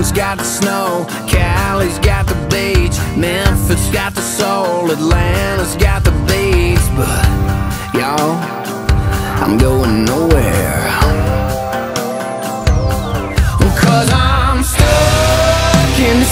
Houston's got the snow, Cali's got the beach, Memphis got the soul, Atlanta's got the beats, but y'all, I'm going nowhere. Cause I'm stuck in